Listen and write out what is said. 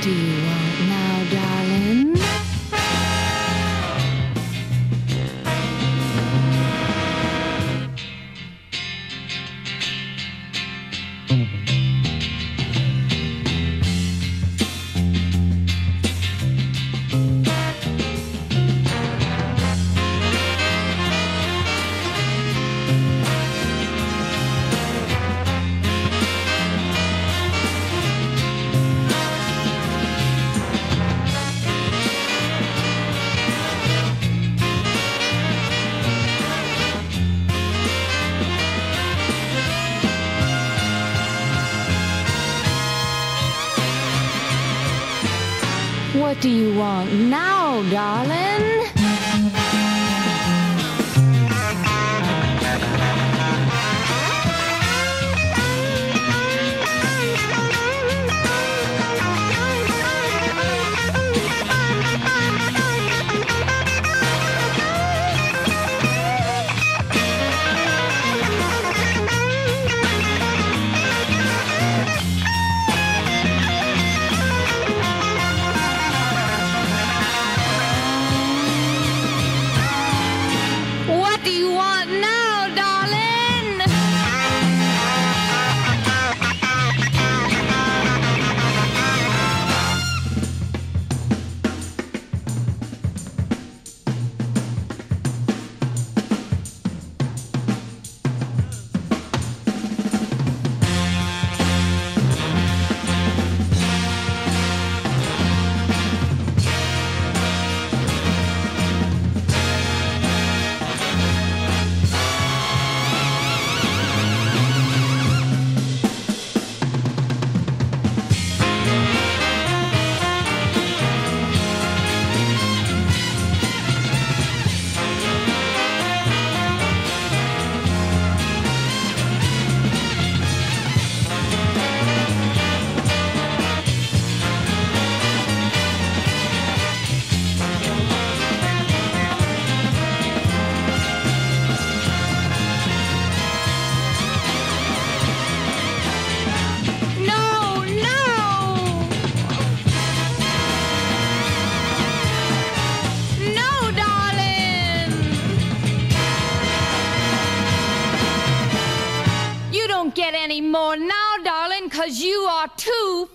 deep. What do you want now, darling? Don't get any more now, darling, 'cause you are too!